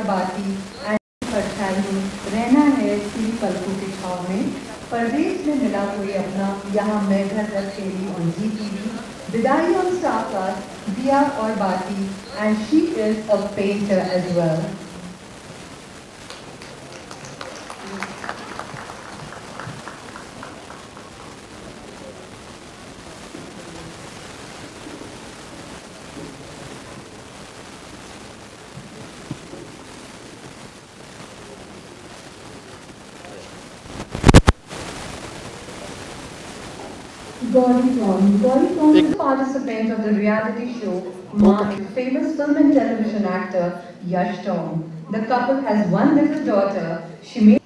और बाकी परेशानी रहना है सी पलकों के छाव में। परदेश में मिला कोई अपना, यहाँ मैं घर पर खेली ऑन जी भी विदाई और स्टारकास्ट दिया और बाकी and she is a painter as well Gauri Prawn. Gauri Prawn is a participant of the reality show marking famous film and television actor Yash Tom. The couple has one little daughter. She made